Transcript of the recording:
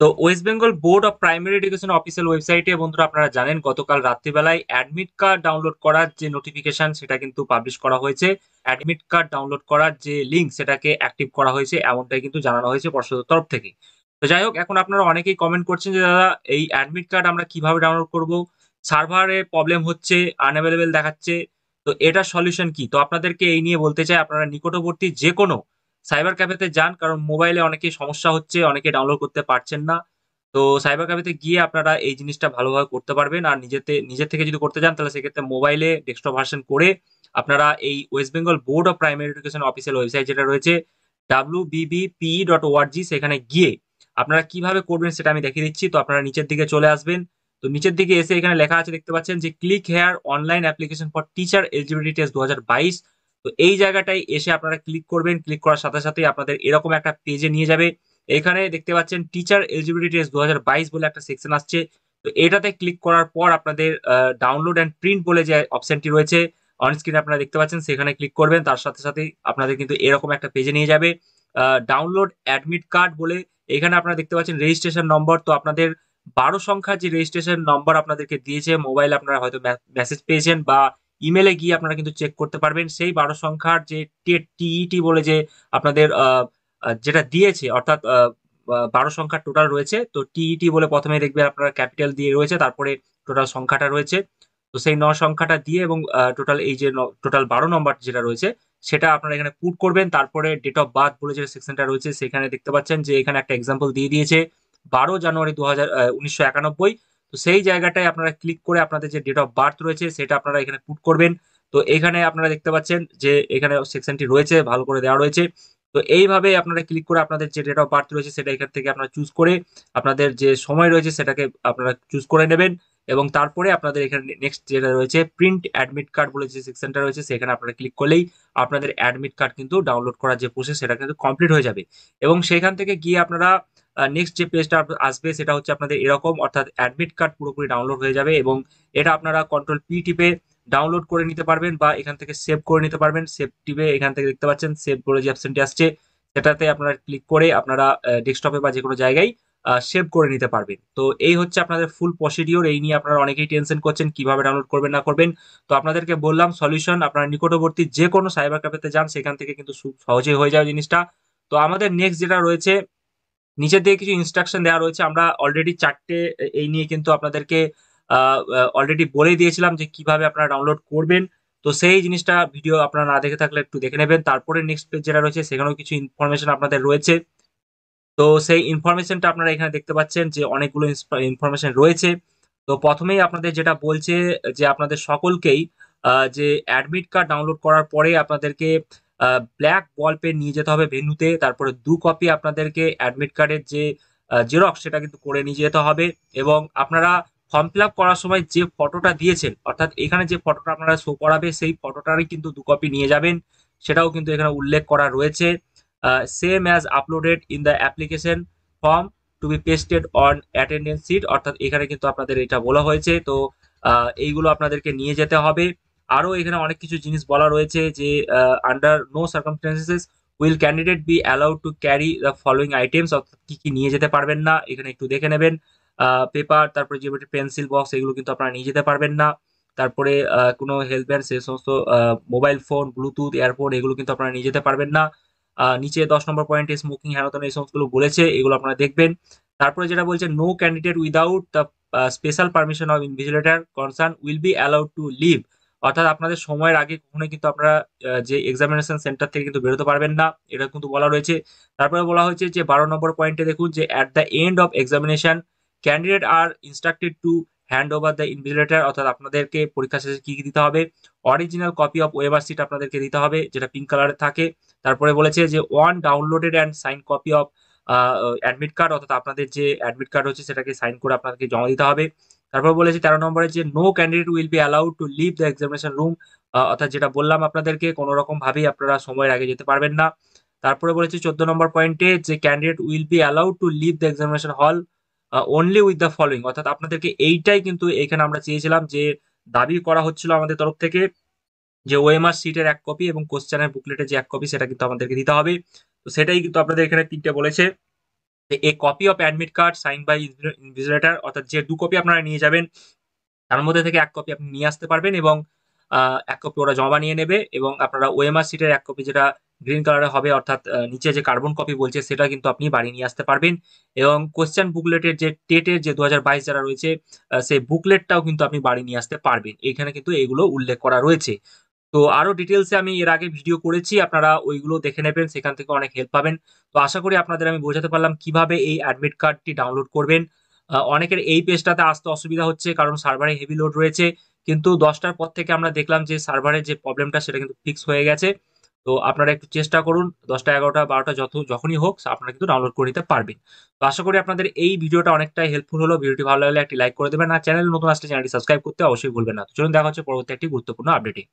তো West Bengal board of primary education official ওয়েবসাইটে বন্ধুরা আপনারা জানেন, গতকাল রাত্রিবেলায় অ্যাডমিট কার্ড ডাউনলোড করার যে নোটিফিকেশন সেটা কিন্তু পাবলিশ করা হয়েছে। অ্যাডমিট কার্ড ডাউনলোড করার যে লিঙ্ক সেটাকে অ্যাক্টিভ করা হয়েছে, এমনটাই কিন্তু জানানো হয়েছে পর্ষদের তরফ থেকে। তো যাই হোক, এখন আপনারা অনেকেই কমেন্ট করছেন যে, দাদা, এই অ্যাডমিট কার্ড আমরা কীভাবে ডাউনলোড করব? সার্ভারে প্রবলেম হচ্ছে আনঅ্যাভেলেবেল দেখাচ্ছে, তো এটার সলিউশন কি? তো আপনাদেরকে এই নিয়ে বলতে চাই, আপনারা নিকটবর্তী যে কোনো সাইবার ক্যাফেতে যান, কারণ মোবাইলে অনেকে সমস্যা হচ্ছে, অনেকে ডাউনলোড করতে পারছেন না। তো সাইবার ক্যাফেতে গিয়ে আপনারা এই জিনিসটা ভালোভাবে করতে পারবেন। আর নিজেতে, নিজের থেকে যদি করতে চান তাহলে সেক্ষেত্রে মোবাইলে ডেস্কটপ ভার্সন করে আপনারা এই West Bengal board of primary education official website যেটা রয়েছে ডাব্লিউ বিবিপি ডট সেখানে গিয়ে আপনারা কীভাবে করবেন সেটা আমি দেখিয়ে দিচ্ছি। তো আপনারা নিচের দিকে চলে আসবেন। তো নিচের দিকে এসে এখানে লেখা আছে, দেখতে পাচ্ছেন যে click here online application for teacher eligibility test দু হাজার বাইশ। তো এই জায়গাটায় এসে আপনারা ক্লিক করবেন ক্লিক করার সাথে সাথে আপনাদের এরকম একটা পেজে নিয়ে যাবে। এখানে দেখতে পাচ্ছেন টিচার এলিজিবিলিটি টেস্ট দু হাজার বাইশ বলে একটা সেকশন আসছে। তো এটাতে ক্লিক করার পর আপনাদের ডাউনলোড অ্যান্ড প্রিন্ট বলে যে অপশনটি রয়েছে অন স্ক্রিনে আপনারা দেখতে পাচ্ছেন, সেখানে ক্লিক করবেন, তার সাথে সাথে আপনাদের কিন্তু এরকম একটা পেজে নিয়ে যাবে। ডাউনলোড অ্যাডমিট কার্ড বলে এখানে আপনারা দেখতে পাচ্ছেন রেজিস্ট্রেশন নম্বর তো আপনাদের বারো সংখ্যার যে রেজিস্ট্রেশন নম্বর আপনাদেরকে দিয়েছে মোবাইল আপনারা হয়তো মেসেজ পেয়েছেন বা ইমেলে গিয়ে আপনারা কিন্তু চেক করতে পারবেন। সেই বারো সংখ্যার যে টিইটি বলে যে আপনাদের যেটা দিয়েছে, অর্থাৎ বারো সংখ্যার টোটাল রয়েছে, তো টিইটি বলে প্রথমে দেখবে আপনার ক্যাপিটাল দিয়ে রয়েছে, তারপরে টোটাল সংখ্যাটা রয়েছে। তো সেই ন সংখ্যাটা দিয়ে এবং টোটাল এই যে টোটাল বারো নম্বর যেটা রয়েছে, সেটা আপনারা এখানে পুট করবেন। তারপরে ডেট অফ বার্থ বলে যে সেকশনটা রয়েছে, সেখানে দেখতে পাচ্ছেন যে এখানে একটা এক্সাম্পল দিয়ে দিয়েছে, বারো জানুয়ারি দু হাজার উনিশশো একানব্বই। তো সেই জায়গাটায় আপনারা ক্লিক করে আপনাদের যে ডেট অফ বার্থ রয়েছে, সেটা আপনারা এখানে পুট করবেন। তো এখানে আপনারা দেখতে পাচ্ছেন যে এখানে সেকশনটি রয়েছে, ভালো করে দেওয়া রয়েছে। তো এইভাবে আপনারা ক্লিক করে আপনাদের যে ডেট অফ বার্থ রয়েছে, সেটা এখান থেকে আপনারা চুজ করে আপনাদের যে সময় রয়েছে, সেটাকে আপনারা চুজ করে নেবেন। এবং তারপরে আপনাদের এখানে নেক্সট যেটা রয়েছে প্রিন্ট অ্যাডমিট কার্ড বলে যে সেকশনটা রয়েছে, সেখানে আপনারা ক্লিক করলেই আপনাদের অ্যাডমিট কার্ড কিন্তু ডাউনলোড করার যে প্রসেস সেটা কিন্তু কমপ্লিট হয়ে যাবে। এবং সেখান থেকে গিয়ে আপনারা নেক্সট যে পেজটা আসবে সেটা হচ্ছে আপনাদের এরকম, অর্থাৎ অ্যাডমিট কার্ড পুরোপুরি ডাউনলোড হয়ে যাবে এবং এটা আপনারা কন্ট্রোল পি টিপে ডাউনলোড করে নিতে পারবেন বা এখান থেকে সেভ করে নিতে পারবেন। সেভ টিপে এখান থেকে দেখতে পাচ্ছেন সেভ বলে যে অপশনটি আসছে, সেটাতে আপনারা ক্লিক করে আপনারা ডেস্কটপে বা যে কোনো জায়গায় সেভ করে নিতে পারবেন। তো এই হচ্ছে আপনাদের ফুল প্রসিডিওর এই নিয়ে আপনারা অনেকেই টেনশন করছেন, কীভাবে ডাউনলোড করবেন, না করবেন। তো আপনাদেরকে বললাম সলিউশন আপনারা নিকটবর্তী যে কোনো সাইবার ক্যাফেতে যান, সেখান থেকে কিন্তু সহজেই হয়ে যাবে জিনিসটা। তো আমাদের নেক্সট যেটা রয়েছে নিচের দিকে কিছু ইনস্ট্রাকশন দেওয়া রয়েছে। আমরা অলরেডি চারটে এই নিয়ে কিন্তু আপনাদেরকে অলরেডি বলে দিয়েছিলাম যে কীভাবে আপনারা ডাউনলোড করবেন। তো সেই জিনিসটা ভিডিও আপনারা না দেখে থাকলে একটু দেখে নেবেন। তারপরে নেক্সট পেজ যেটা রয়েছে, সেখানেও কিছু ইনফরমেশন আপনাদের রয়েছে। তো সেই ইনফরমেশনটা আপনারা এখানে দেখতে পাচ্ছেন যে অনেকগুলো ইনফরমেশন রয়েছে। তো প্রথমেই আপনাদের যেটা বলছে যে আপনাদের সকলকেই যে অ্যাডমিট কার্ড ডাউনলোড করার পরে আপনাদেরকে ব্ল্যাক বল পেন নিয়ে যেতে হবে ভেন্যুতে তারপরে দু কপি আপনাদেরকে অ্যাডমিট কার্ডের যে জেরক্স সেটা কিন্তু করে নিয়ে যেতে হবে এবং আপনারা ফর্ম ফিল করার সময় যে ফটোটা দিয়েছেন, অর্থাৎ এখানে যে ফটোটা আপনারা শো করাবে, সেই ফটোটারই কিন্তু দু কপি নিয়ে যাবেন। সেটাও কিন্তু এখানে উল্লেখ করা রয়েছে। Same as uploaded in the application form to be pasted on attendance sheet অর্থাৎ এখানে কিন্তু আপনাদের এটা বলা হয়েছে। তো এইগুলো আপনাদেরকে নিয়ে যেতে হবে। আরও এখানে অনেক কিছু জিনিস বলা রয়েছে যে under no circumstances will candidate be allowed to carry the following items অর্থাৎ কি কি নিয়ে যেতে পারবেন না, এখানে একটু দেখে নেবেন। পেপার তারপরে যে পেন্সিল বক্স এগুলো কিন্তু আপনারা নিয়ে যেতে পারবেন না। তারপরে কোনো হেলথ ব্যান্ড সে সমস্ত মোবাইল ফোন ব্লুটুথ এয়ারফোন এগুলো কিন্তু আপনারা নিয়ে যেতে পারবেন না। নিচে দশ নম্বর পয়েন্টে স্মোকিং হ্যানোতন এই সমস্তগুলো বলেছে, এগুলো আপনারা দেখবেন। তারপরে যেটা বলছে no candidate without the special permission of invigilator concern will be allowed to leave অর্থাৎ আপনাদের সময়ের আগে কখনোই কিন্তু আপনারা যে এক্সামিনেশন সেন্টার থেকে কিন্তু বেরোতে পারবেন না। এটা কিন্তু বলা রয়েছে। তারপরে বলা হয়েছে যে বারো নম্বর পয়েন্টে দেখুন যে at the end of examination candidate are instructed to hand over the invigilator অর্থাৎ আপনাদেরকে পরীক্ষা শেষে কি দিতে হবে? Original copy of OMR sheet আপনাদেরকে দিতে হবে, যেটা পিঙ্ক কালারের থাকে। তারপরে বলেছে যে one downloaded and sign copy of admit card অর্থাৎ আপনাদের যে অ্যাডমিট কার্ড হচ্ছে, সেটাকে সাইন করে আপনাদেরকে জমা দিতে হবে। তারপর বলেছে তেরো নম্বরে যে no candidate will be allowed to leave the examination room অর্থাৎ যেটা বললাম আপনাদেরকে, কোনো রকম ভাবেই আপনারা সময়ের আগে যেতে পারবেন না। তারপরে বলেছে চোদ্দ নম্বর পয়েন্টে যে candidate will be allowed to leave the examination hall only with the following অর্থাৎ আপনাদেরকে এইটাই কিন্তু এখানে আমরা চেয়েছিলাম যে দাবি করা হচ্ছিল আমাদের তরফ থেকে যে ওএমআর সিটের এক কপি এবং কোশ্চেনের বুকলেটের যে এক কপি সেটা কিন্তু আমাদেরকে দিতে হবে। তো সেটাই কিন্তু আপনাদের এখানে তিনটে বলেছে। A copy of admit card sign by invigilator অর্থাৎ যে দু কপি আপনারা নিয়ে যাবেন, তার মধ্যে থেকে এক কপি আপনি নিয়ে আসতে পারবেন এবং এক কপি ওরা জমা নিয়ে নেবে এবং আপনারা ওএমআর সিটের এক কপি যেটা গ্রিন কালারে হবে, অর্থাৎ নিচে যে কার্বন কপি বলছে, সেটা কিন্তু আপনি বাড়ি নিয়ে আসতে পারবেন এবং কোয়েশ্চেন বুকলেটের যে টেটের যে দু হাজার বাইশ যারা রয়েছে সেই বুকলেটটাও কিন্তু আপনি বাড়ি নিয়ে আসতে পারবেন। এখানে কিন্তু এগুলো উল্লেখ করা রয়েছে। তো আরও ডিটেলসে আমি এর আগে ভিডিও করেছি, আপনারা ওইগুলো দেখে নেবেন, সেখান থেকে অনেক হেল্প পাবেন। তো আশা করি আপনাদের আমি বোঝাতে পারলাম কীভাবে এই অ্যাডমিট কার্ডটি ডাউনলোড করবেন। অনেকের এই পেজটাতে আসতে অসুবিধা হচ্ছে, কারণ সার্ভারে হেভি লোড রয়েছে। কিন্তু দশটার পর থেকে আমরা দেখলাম যে সার্ভারের যে প্রবলেমটা সেটা কিন্তু ফিক্স হয়ে গেছে। তো আপনারা একটু চেষ্টা করুন, দশটা, এগারোটা, বারোটা, যত, যখনই হোক, আপনারা কিন্তু ডাউনলোড করে নিতে পারবেন। তো আশা করি আপনাদের এই ভিডিওটা অনেকটাই হেল্পফুল হলো। ভিডিওটি ভালো লাগলে একটি লাইক করে দেবেন। আর চ্যানেল নতুন আসলে চ্যানেলটি সাবস্ক্রাইব করতে অবশ্যই ভুলবেন না। তো চলুন দেখা হচ্ছে পরবর্তী একটি গুরুত্বপূর্ণ আপডেটে